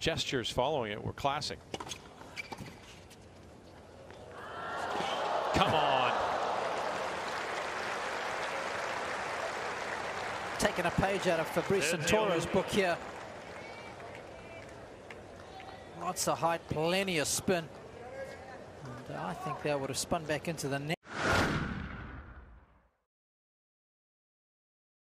gestures following it were classic. Come on. Taking a page out of Fabrice Santoro's book here. Lots of height, plenty of spin. And uh, I think that would have spun back into the net.